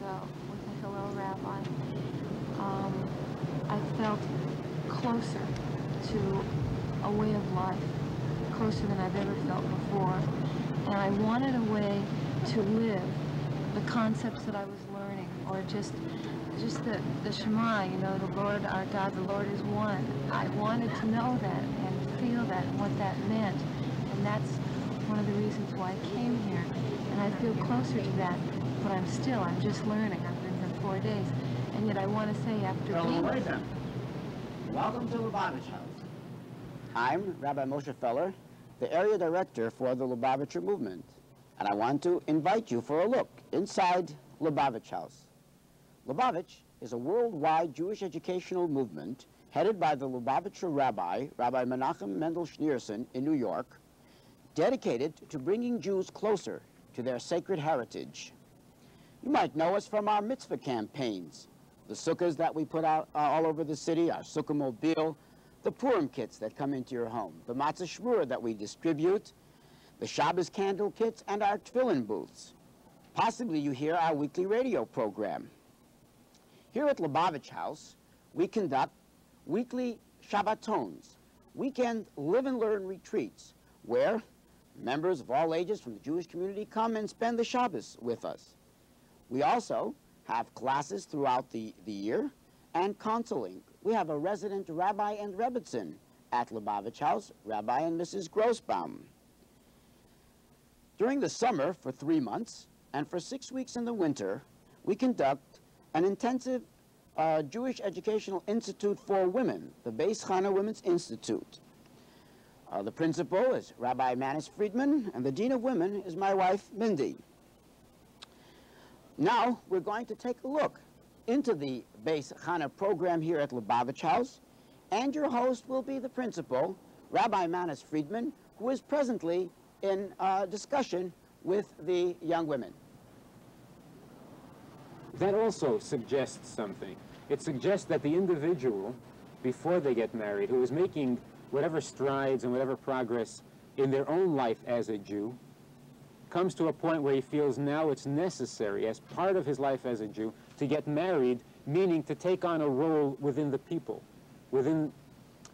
ago with the Hillel Rabbi, um, I felt closer to a way of life, closer than I've ever felt before. And I wanted a way to live the concepts that I was learning, or just just the, the Shema, you know, the Lord our God, the Lord is one. I wanted to know that and feel that and what that meant. And that's one of the reasons why I came here. And I feel closer to that, but I'm still, I'm just learning. I've been here four days. And yet I want to say after Well, being... wait then. Welcome to Lubavitch House. I'm Rabbi Moshe Feller, the area director for the Lubavitcher movement. And I want to invite you for a look inside Lubavitch House. Lubavitch is a worldwide Jewish educational movement headed by the Lubavitcher rabbi, Rabbi Menachem Mendel Schneerson in New York, dedicated to bringing Jews closer to their sacred heritage. You might know us from our mitzvah campaigns, the sukkahs that we put out uh, all over the city, our sukkah mobile, the Purim kits that come into your home, the matzah shmura that we distribute, the Shabbos candle kits, and our tefillin booths. Possibly you hear our weekly radio program. Here at Lubavitch House, we conduct weekly Shabbatons, weekend live and learn retreats, where members of all ages from the Jewish community come and spend the Shabbos with us. We also have classes throughout the, the year and counseling. We have a resident rabbi and rebbitzin at Lubavitch House, Rabbi and Mrs. Grossbaum. During the summer for three months and for six weeks in the winter, we conduct an intensive uh, Jewish Educational Institute for Women, the Beis Chana Women's Institute. Uh, the principal is Rabbi Manis Friedman, and the Dean of Women is my wife, Mindy. Now, we're going to take a look into the Beis Chana program here at Lubavitch House, and your host will be the principal, Rabbi Manis Friedman, who is presently in uh, discussion with the young women. That also suggests something. It suggests that the individual, before they get married, who is making whatever strides and whatever progress in their own life as a Jew, comes to a point where he feels now it's necessary, as part of his life as a Jew, to get married, meaning to take on a role within the people, within,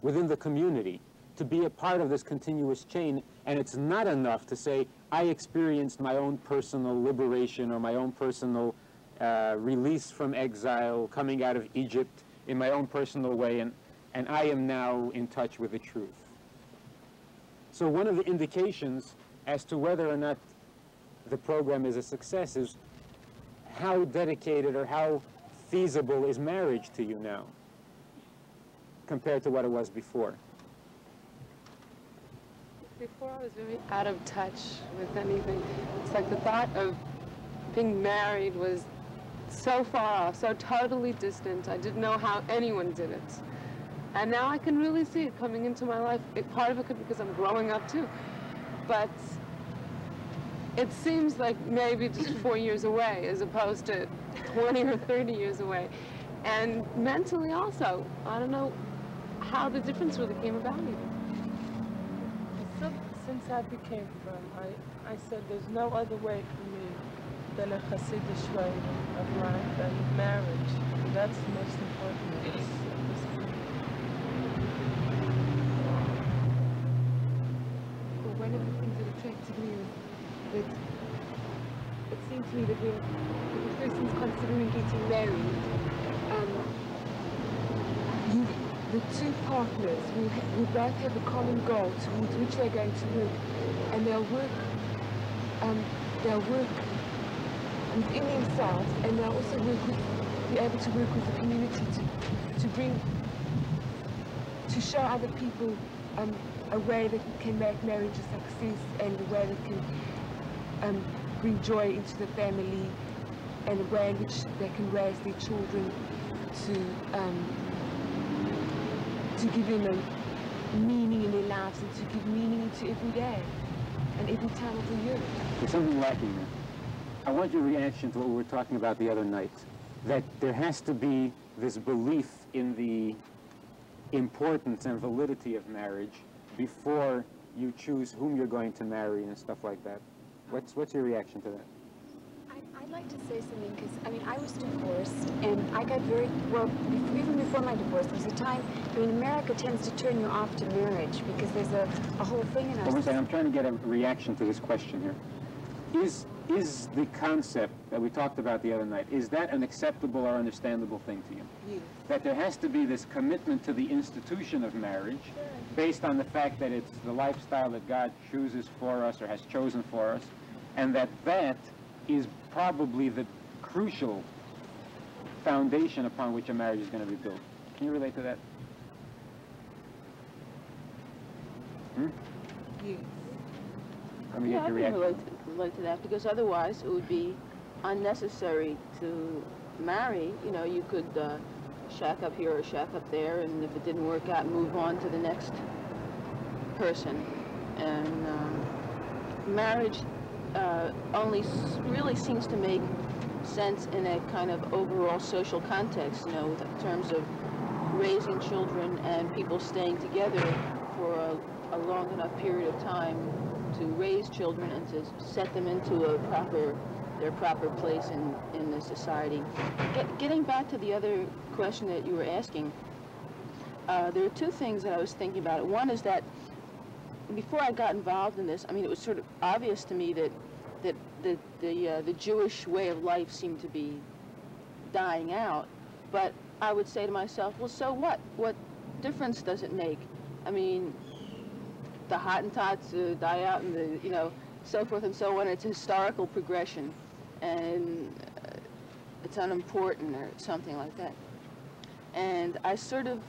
within the community, to be a part of this continuous chain. And it's not enough to say, I experienced my own personal liberation or my own personal uh, release from exile, coming out of Egypt in my own personal way, and, and I am now in touch with the truth. So one of the indications as to whether or not the program is a success is how dedicated or how feasible is marriage to you now compared to what it was before. Before I was very out of touch with anything. It's like the thought of being married was so far off, so totally distant. I didn't know how anyone did it. And now I can really see it coming into my life. It, part of it could be because I'm growing up too. But it seems like maybe just four years away as opposed to 20 or 30 years away. And mentally also, I don't know how the difference really came about even. Since I became firm, I, I said there's no other way for me than a Hasidic way of life and marriage. That's the most important at this, at this point. Well, one of the things that attracted me was that to me that when, a person's considering getting married, um, you, the two partners will both have a common goal towards which they're going to work, and they'll work, um, they'll work within themselves, and they'll also work with, be able to work with the community to, to bring, to show other people um, a way that can make marriage a success and a way that can um, bring joy into the family and a way in which they can raise their children to um, to give them a meaning in their lives and to give meaning into every day and every time of the year. There's something lacking there. I want your reaction to what we were talking about the other night, that there has to be this belief in the importance and validity of marriage before you choose whom you're going to marry and stuff like that. What's, what's your reaction to that? I'd like to say something because, I mean, I was divorced and I got very, well, even before my divorce, there was a time, I mean, America tends to turn you off to marriage because there's a, a whole thing in our Well, I'm trying to get a reaction to this question here. Is, is the concept that we talked about the other night, is that an acceptable or understandable thing to you? Yes. That there has to be this commitment to the institution of marriage based on the fact that it's the lifestyle that God chooses for us or has chosen for us, and that that is probably the crucial foundation upon which a marriage is going to be built. Can you relate to that? Hmm? Yes. Let me Yeah, get your reaction. Relate to, that because otherwise it would be unnecessary to marry. You know, you could uh, shack up here or shack up there, and if it didn't work out, move on to the next person. And uh, marriage uh, only really seems to make sense in a kind of overall social context. You know, in terms of raising children and people staying together for a, a long enough period of time to raise children and to set them into a proper their proper place in, in the society. Get, getting back to the other question that you were asking, uh, there are two things that I was thinking about. One is that before I got involved in this, I mean, it was sort of obvious to me that that the the uh, the Jewish way of life seemed to be dying out. But I would say to myself, well, so what? What difference does it make? I mean, the Hottentots uh, die out, and the you know so forth and so on. It's historical progression, and uh, it's unimportant or something like that. And I sort of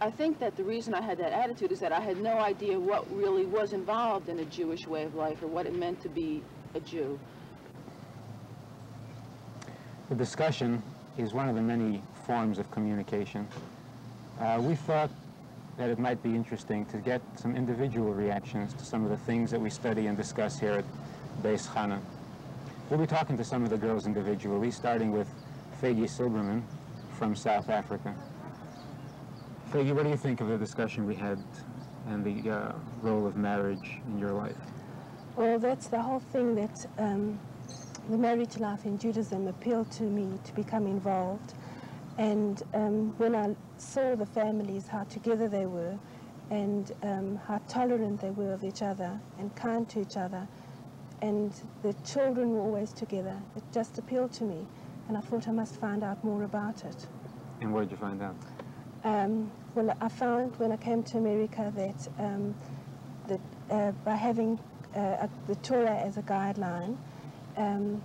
I think that the reason I had that attitude is that I had no idea what really was involved in a Jewish way of life or what it meant to be a Jew. The discussion is one of the many forms of communication. Uh, we thought that it might be interesting to get some individual reactions to some of the things that we study and discuss here at Beis Chana. We'll be talking to some of the girls individually, starting with Fegi Silberman from South Africa. Fegi, what do you think of the discussion we had and the uh, role of marriage in your life? Well, that's the whole thing that um, the marriage life in Judaism appealed to me to become involved. And um, when I saw the families, how together they were, and um, how tolerant they were of each other and kind to each other, and the children were always together, it just appealed to me. And I thought I must find out more about it. And what did you find out? Um, well, I found when I came to America that, um, that uh, by having uh, a, the Torah as a guideline, um,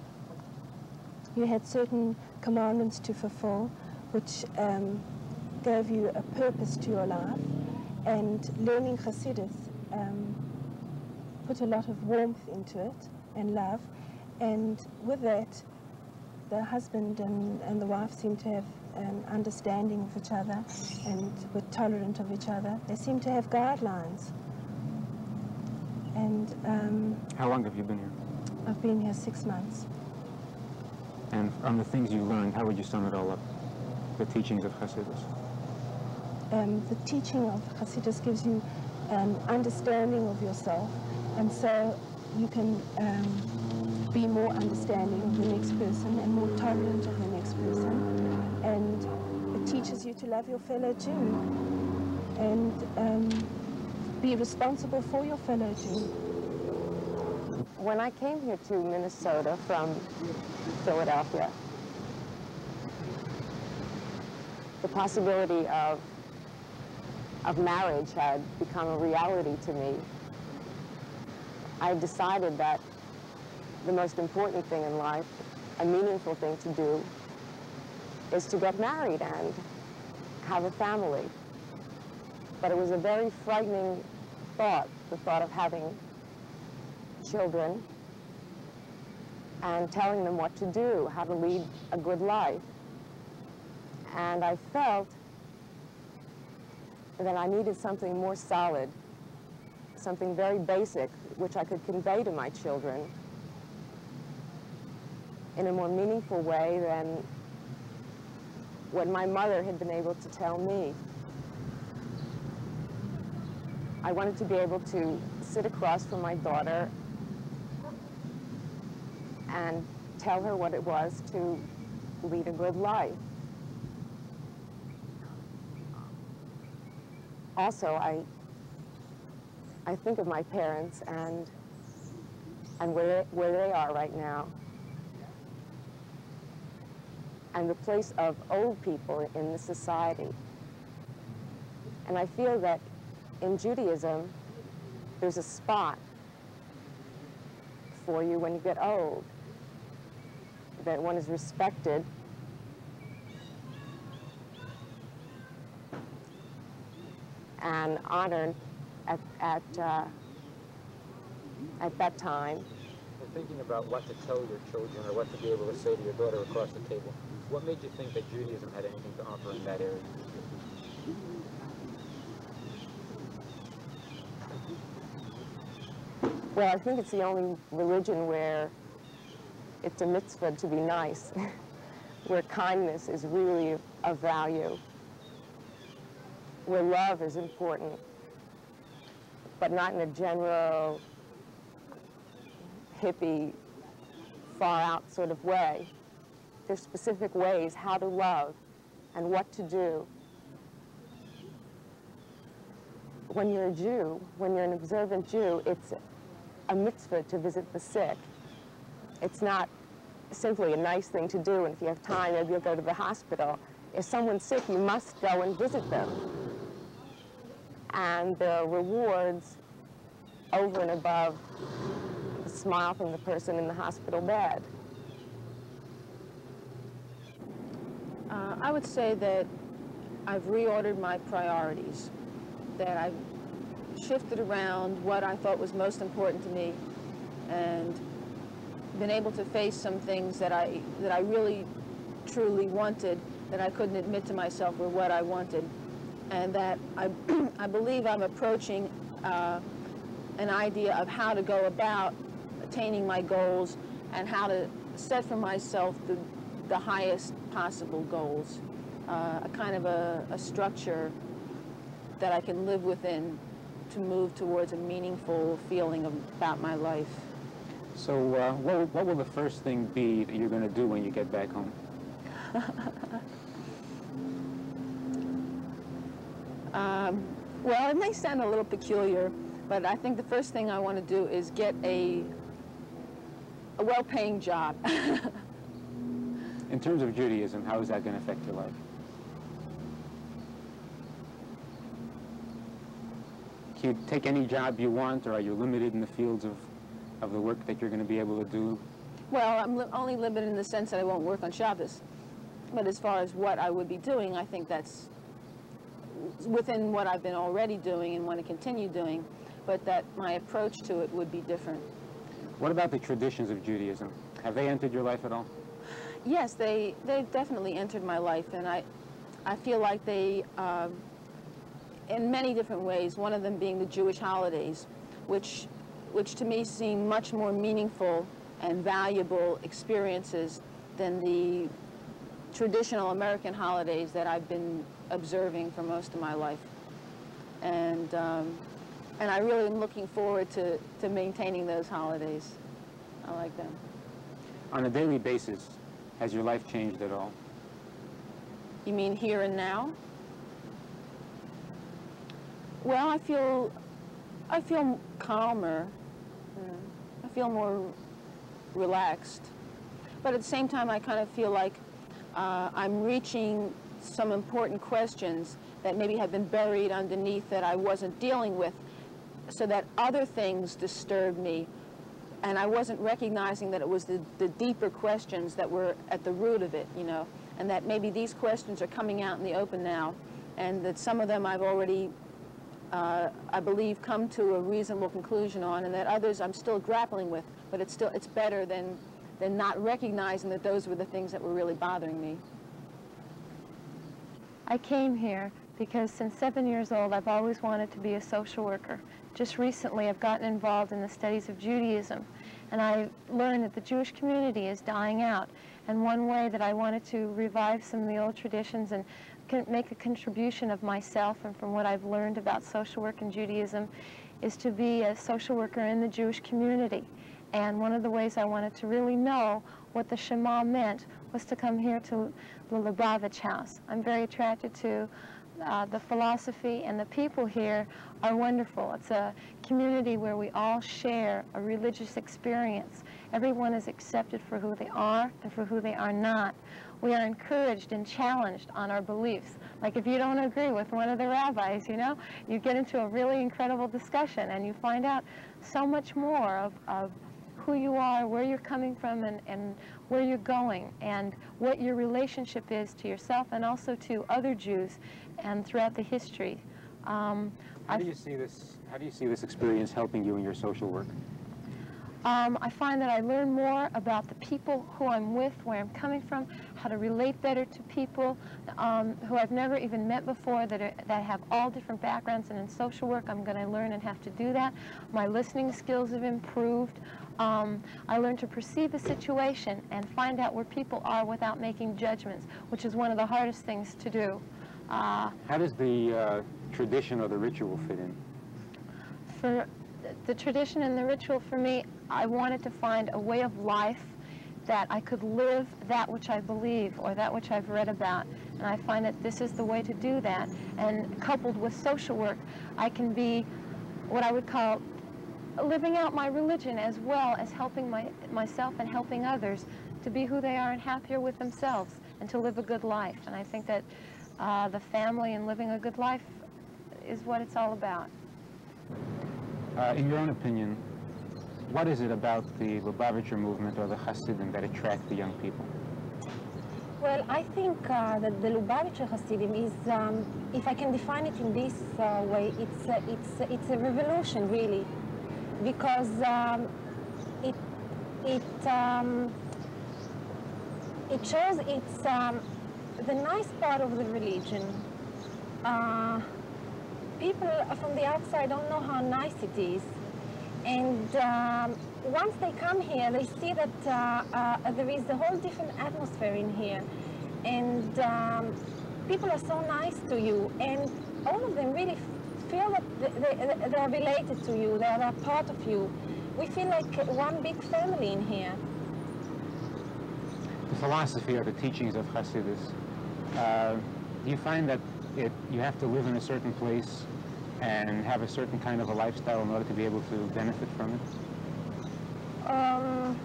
you had certain commandments to fulfill, which um, gave you a purpose to your life. And learning Hasidus um, put a lot of warmth into it and love. And with that, the husband and, and the wife seem to have an understanding of each other and were tolerant of each other. They seem to have guidelines. And um, How long have you been here? I've been here six months. And on the things you learned, how would you sum it all up? The teachings of Hasidus. Um, the teaching of Hasidus gives you an understanding of yourself, and so you can um, be more understanding of the next person and more tolerant of the next person. And it teaches you to love your fellow Jew and um, be responsible for your fellow Jew. When I came here to Minnesota from Philadelphia, the possibility of, of marriage had become a reality to me. I decided that the most important thing in life, a meaningful thing to do, is to get married and have a family. But it was a very frightening thought, the thought of having children and telling them what to do, how to lead a good life. And I felt that I needed something more solid, something very basic, which I could convey to my children in a more meaningful way than what my mother had been able to tell me. I wanted to be able to sit across from my daughter and tell her what it was to lead a good life. Also, I, I think of my parents and, and where, where they are right now and the place of old people in the society. And I feel that in Judaism, there's a spot for you when you get old, that one is respected and honored at, at, uh, at that time. And thinking about what to tell your children or what to be able to say to your daughter across the table, what made you think that Judaism had anything to offer in that area? Well, I think it's the only religion where it's a mitzvah to be nice, where kindness is really of value, where love is important, but not in a general, hippie, far out sort of way. There's specific ways how to love and what to do. When you're a Jew, when you're an observant Jew, it's a mitzvah to visit the sick. It's not simply a nice thing to do, and if you have time, maybe you'll go to the hospital. If someone's sick, you must go and visit them. And the rewards over and above the smile from the person in the hospital bed. Uh, I would say that I've reordered my priorities, that I've shifted around what I thought was most important to me and been able to face some things that I, that I really truly wanted that I couldn't admit to myself were what I wanted. And that I, I believe I'm approaching uh, an idea of how to go about attaining my goals and how to set for myself the, the highest possible goals, uh, a kind of a, a structure that I can live within to move towards a meaningful feeling of, about my life. So uh, what, what will the first thing be that you're going to do when you get back home? um, well, it may sound a little peculiar, but I think the first thing I want to do is get a, a well-paying job. In terms of Judaism, how is that going to affect your life? Can you take any job you want, or are you limited in the fields of, of the work that you're going to be able to do? Well, I'm li only limited in the sense that I won't work on Shabbos. But as far as what I would be doing, I think that's within what I've been already doing and want to continue doing, but that my approach to it would be different. What about the traditions of Judaism? Have they entered your life at all? Yes, they, they've definitely entered my life, and I, I feel like they, uh, in many different ways, one of them being the Jewish holidays, which, which to me seem much more meaningful and valuable experiences than the traditional American holidays that I've been observing for most of my life. And, um, and I really am looking forward to, to maintaining those holidays. I like them. On a daily basis, has your life changed at all? You mean here and now? Well, I feel, I feel calmer. I feel more relaxed. But at the same time, I kind of feel like uh, I'm reaching some important questions that maybe have been buried underneath that I wasn't dealing with so that other things disturb me. And I wasn't recognizing that it was the, the deeper questions that were at the root of it, you know, and that maybe these questions are coming out in the open now and that some of them I've already, uh, I believe, come to a reasonable conclusion on and that others I'm still grappling with, but it's still, it's better than, than not recognizing that those were the things that were really bothering me. I came here because since seven years old, I've always wanted to be a social worker. Just recently, I've gotten involved in the studies of Judaism, and I learned that the Jewish community is dying out. And one way that I wanted to revive some of the old traditions and make a contribution of myself and from what I've learned about social work and Judaism is to be a social worker in the Jewish community And one of the ways I wanted to really know what the Shema meant was to come here to the Lubavitch House. I'm very attracted to uh, the philosophy and the people here are wonderful. It's a community where we all share a religious experience. Everyone is accepted for who they are and for who they are not. We are encouraged and challenged on our beliefs. Like if you don't agree with one of the rabbis, you know, you get into a really incredible discussion and you find out so much more of, of who you are, where you're coming from, and, and where you're going, and what your relationship is to yourself and also to other Jews and throughout the history. Um, how do you see this? How do you see this experience helping you in your social work? Um, I find that I learn more about the people who I'm with, where I'm coming from, how to relate better to people um, who I've never even met before that, are, that have all different backgrounds. And in social work, I'm going to learn and have to do that. My listening skills have improved. Um, I learned to perceive a situation and find out where people are without making judgments, which is one of the hardest things to do. Uh, How does the uh, tradition or the ritual fit in? For the tradition and the ritual for me, I wanted to find a way of life that I could live that which I believe or that which I've read about. And I find that this is the way to do that. And coupled with social work, I can be what I would call living out my religion as well as helping my, myself and helping others to be who they are and happier with themselves and to live a good life. And I think that uh, the family and living a good life is what it's all about. Uh, in your own opinion, what is it about the Lubavitcher movement or the Hasidim that attract the young people? Well, I think uh, that the Lubavitcher Hasidim is, um, if I can define it in this uh, way, it's, uh, it's, it's a revolution, really because um, it it um, it shows it's um, the nice part of the religion. Uh, people from the outside don't know how nice it is, and um, once they come here, they see that uh, uh, there is a whole different atmosphere in here, and um, people are so nice to you, and all of them really feel that they, they, are related to you, they are a part of you. We feel like one big family in here. The philosophy or the teachings of Hasidus, uh, do you find that it, you have to live in a certain place and have a certain kind of a lifestyle in order to be able to benefit from it? Um,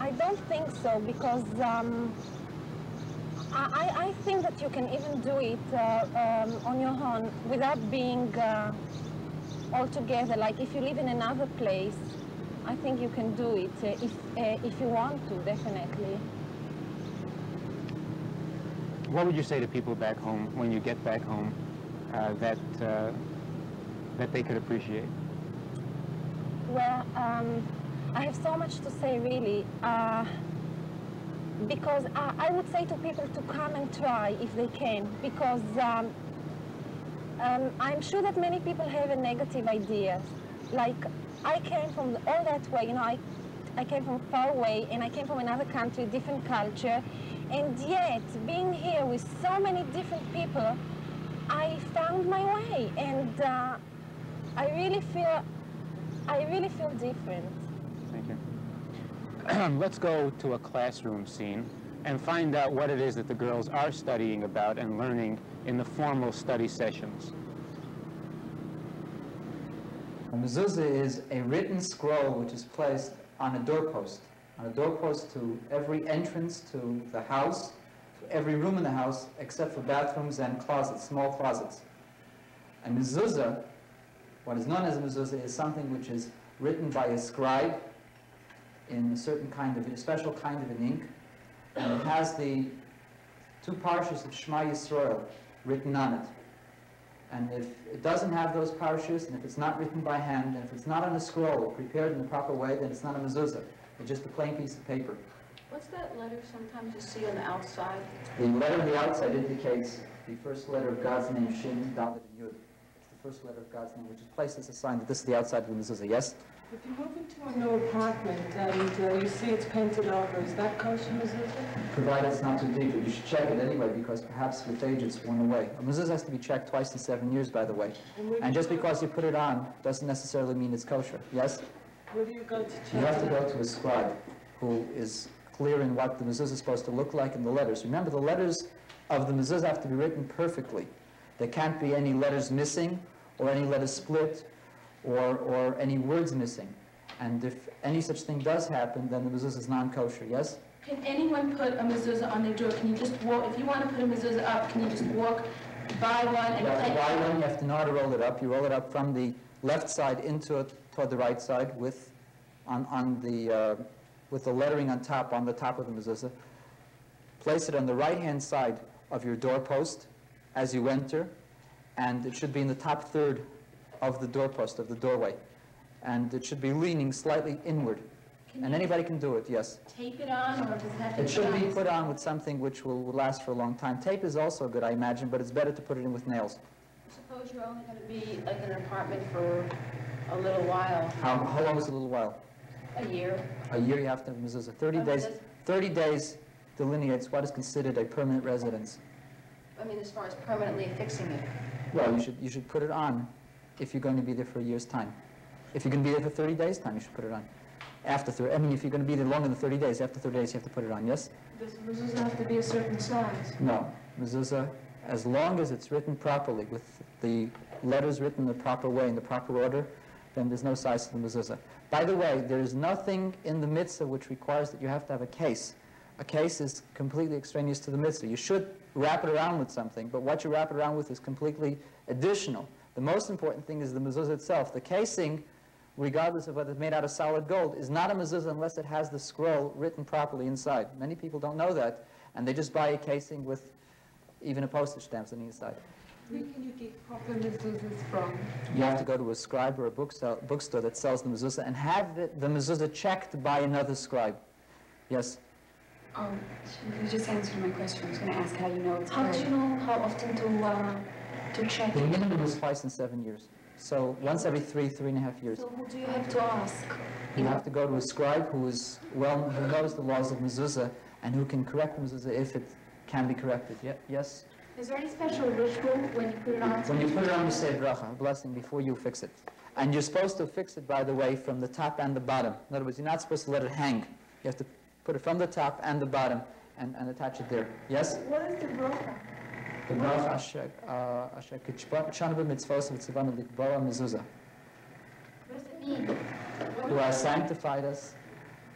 I don't think so because um, I, I think that you can even do it uh, um, on your own without being uh, all together. Like if you live in another place, I think you can do it uh, if, uh, if you want to, definitely. What would you say to people back home when you get back home uh, that, uh, that they could appreciate? Well, um, I have so much to say, really because I, I, would say to people to come and try if they can, because um, um, I'm sure that many people have a negative idea. Like, I came from all that way, you know, I, I came from far away, and I came from another country, different culture, and yet, being here with so many different people, I found my way, and uh, I really feel, I really feel different. let's go to a classroom scene and find out what it is that the girls are studying about and learning in the formal study sessions. A mezuzah is a written scroll which is placed on a doorpost, on a doorpost to every entrance to the house, to every room in the house except for bathrooms and closets, small closets. A mezuzah, what is known as a mezuzah, is something which is written by a scribe in a certain kind of, a special kind of an ink, and it has the two parshas of Shema Yisrael written on it. And if it doesn't have those parshas, and if it's not written by hand, and if it's not on a scroll, prepared in the proper way, then it's not a mezuzah. It's just a plain piece of paper. What's that letter sometimes you see on the outside? The letter on the outside indicates the first letter of God's name, Shin, Daled, and Yud. It's the first letter of God's name, which is placed as a sign that this is the outside of the mezuzah. Yes? If you move into a new apartment and uh, you see it's painted over, is that kosher mezuzah? Provided it's not too deep, but you should check it anyway because perhaps with age it's worn away. A mezuzah has to be checked twice in seven years, by the way. And, and just because you put it on doesn't necessarily mean it's kosher. Yes? Where do you go to check You have to go to a scribe who is clear in what the mezuzah is supposed to look like in the letters. Remember, the letters of the mezuzah have to be written perfectly. There can't be any letters missing, or any letters split, or, or any words missing. And if any such thing does happen, then the mezuzah is non-kosher, yes? Can anyone put a mezuzah on their door? Can you just walk, if you want to put a mezuzah up, can you just walk by one and You have to play? buy one, you have to know how to roll it up. You roll it up from the left side into it toward the right side with, on, on the, uh, with the lettering on top, on the top of the mezuzah. Place it on the right-hand side of your doorpost as you enter, and it should be in the top third of the doorpost, of the doorway. And it should be leaning slightly inward. Can And anybody can do it, yes. Tape it on, or does it have to It should be put on with something which will will last for a long time. Tape is also good, I imagine, but it's better to put it in with nails. Suppose you're only going to be like in an apartment for a little while, How, how long is a little while? a year. A year you have to have mezuzah. 30 Oh, days, 30 days delineates what is considered a permanent residence. I mean, as far as permanently fixing it. Well, you should, you should put it on if you're going to be there for a year's time. If you're going to be there for 30 days' time, you should put it on. After 30, I mean, if you're going to be there longer than 30 days, after 30 days, you have to put it on, yes? Does the mezuzah have to be a certain size? No. Mezuzah, as long as it's written properly, with the letters written the proper way, in the proper order, then there's no size to the mezuzah. By the way, there is nothing in the mitzvah which requires that you have to have a case. A case is completely extraneous to the mitzvah. You should wrap it around with something, but what you wrap it around with is completely additional. The most important thing is the mezuzah itself. The casing, regardless of whether it's made out of solid gold, is not a mezuzah unless it has the scroll written properly inside. Many people don't know that, and they just buy a casing with even a postage stamp on the inside. Where can you get proper mezuzahs from? You have to go to a scribe or a bookstore, bookstore that sells the mezuzah and have the, the mezuzah checked by another scribe. Yes? Oh, you just answered my question. I was going to ask how you know it's How do you know how often to, uh, to check The minimum is twice in seven years. So once every three, three and a half years. So who do you have to ask? You have to go to a scribe who is well, who knows the laws of mezuzah and who can correct mezuzah if it can be corrected. Ye- Yes? Is there any special ritual when you put it on? When you put it on, you say bracha, blessing, before you fix it. And you're supposed to fix it, by the way, from the top and the bottom. In other words, you're not supposed to let it hang. You have to put it from the top and the bottom and, and attach it there. Yes? What is the bracha? The bracha asher asher kidshanu b'mitzvos v'tzivanu likboa mezuzah. What does it mean? Who has sanctified us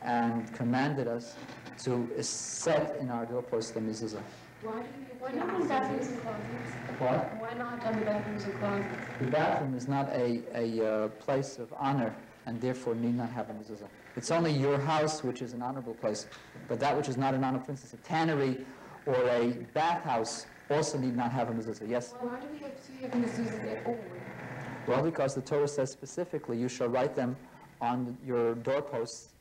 and commanded us to set in our doorpost the mezuzah. Why do you, why not have bathrooms and closets? What? Why not have bathrooms and closets? The bathroom is not a, a uh, place of honor and therefore need not have a mezuzah. It's only your house which is an honorable place, but that which is not an honor, for instance, a tannery or a bathhouse also need not have a mezuzah. Yes? Well, why do we have to have mezuzahs at all? Well, because the Torah says specifically, you shall write them on your doorposts.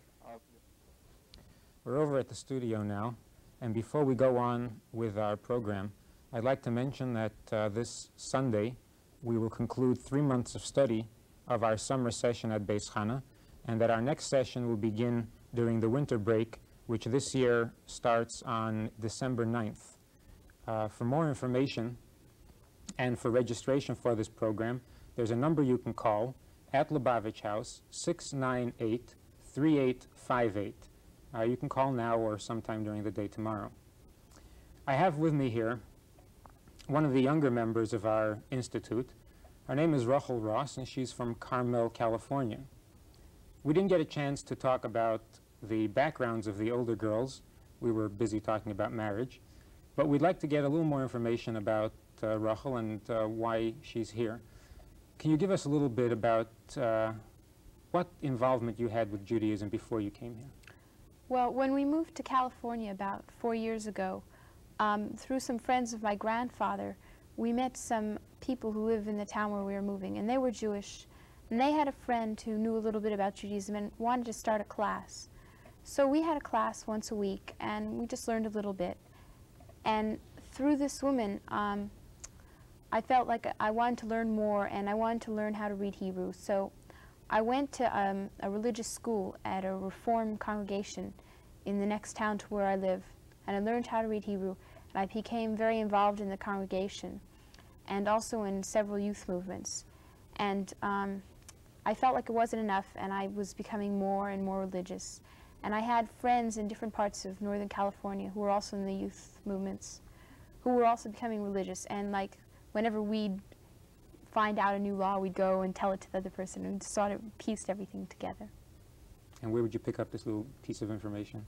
We're over at the studio now, and before we go on with our program, I'd like to mention that uh, this Sunday we will conclude three months of study of our summer session at Beis Chana, and that our next session will begin during the winter break, which this year starts on December 9th. Uh, for more information and for registration for this program, there's a number you can call at Lubavitch House, 698-3858. Uh, you can call now or sometime during the day tomorrow. I have with me here one of the younger members of our institute. Her name is Rachel Ross, and she's from Carmel, California. We didn't get a chance to talk about the backgrounds of the older girls. We were busy talking about marriage. But we'd like to get a little more information about uh, Rachel and uh, why she's here. Can you give us a little bit about uh, what involvement you had with Judaism before you came here? Well, when we moved to California about four years ago, um, through some friends of my grandfather, we met some people who live in the town where we were moving, and they were Jewish. And they had a friend who knew a little bit about Judaism and wanted to start a class. So we had a class once a week, and we just learned a little bit. And through this woman, um, I felt like I wanted to learn more, and I wanted to learn how to read Hebrew. So I went to um, a religious school at a Reform congregation in the next town to where I live, and I learned how to read Hebrew, and I became very involved in the congregation, and also in several youth movements. And um, I felt like it wasn't enough, and I was becoming more and more religious. And I had friends in different parts of Northern California who were also in the youth movements, who were also becoming religious. And like, whenever we'd find out a new law, we'd go and tell it to the other person, and sort of pieced everything together. And where would you pick up this little piece of information?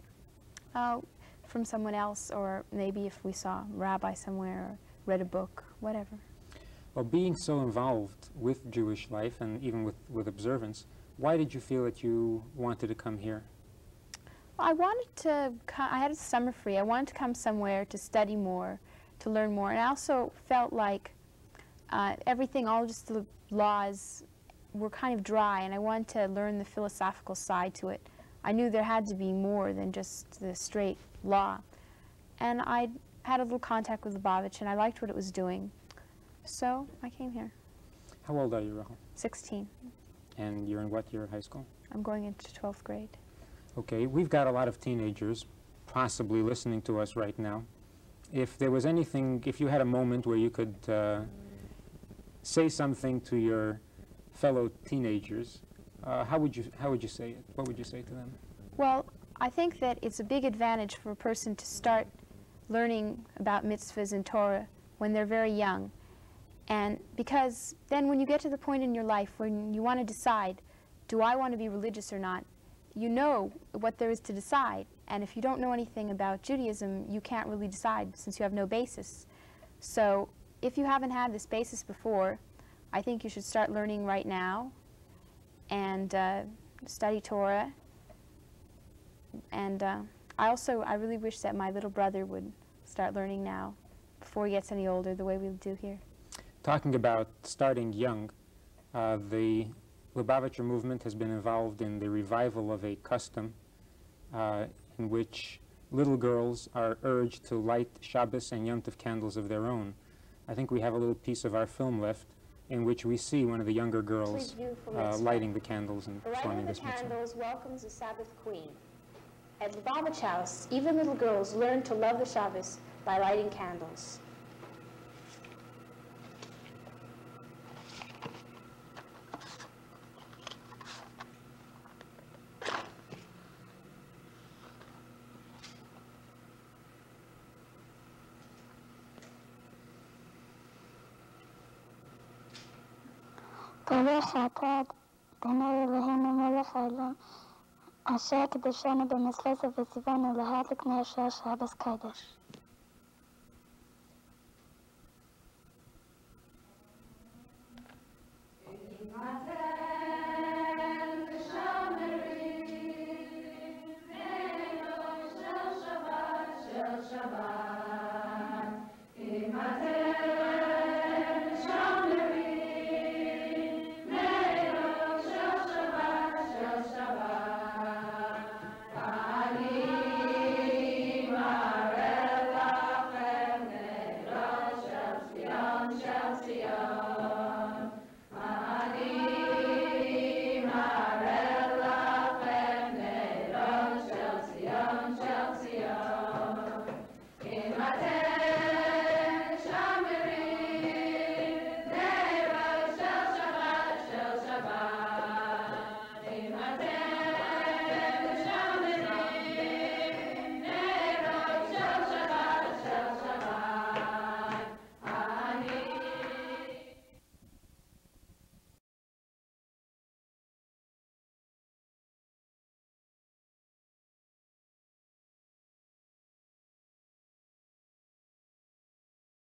Uh, from someone else, or maybe if we saw a rabbi somewhere, or read a book, whatever. Well, being so involved with Jewish life and even with, with observance, why did you feel that you wanted to come here? I wanted to, I had a summer free. I wanted to come somewhere to study more, to learn more. And I also felt like uh, everything, all just the laws, were kind of dry, and I wanted to learn the philosophical side to it. I knew there had to be more than just the straight law. And I had a little contact with Lubavitch, and I liked what it was doing. So I came here. How old are you, Rachel? 16. And you're in what year of high school? I'm going into 12th grade. Okay, we've got a lot of teenagers possibly listening to us right now. If there was anything, if you had a moment where you could uh, say something to your fellow teenagers, uh, how would you how would you say it? What would you say to them? Well, I think that it's a big advantage for a person to start learning about mitzvahs and Torah when they're very young. And because then when you get to the point in your life when you want to decide, do I want to be religious or not, you know what there is to decide. And if you don't know anything about Judaism, you can't really decide since you have no basis. So if you haven't had this basis before, I think you should start learning right now and uh, study Torah. And uh, I also, I really wish that my little brother would start learning now before he gets any older, the way we do here. Talking about starting young, uh, the Lubavitcher movement has been involved in the revival of a custom uh, in which little girls are urged to light Shabbos and Yom Tov candles of their own. I think we have a little piece of our film left in which we see one of the younger girls uh, lighting the candles and The performing the this mitzvah. candles welcomes the Sabbath queen. At Lubavitch House, even little girls learn to love the Shabbos by lighting candles. שאתה, פנה אלוהינו המלך העולם, אשר קידשנו במצחי ובציוונו להדליק נר שעה שעה בקודש.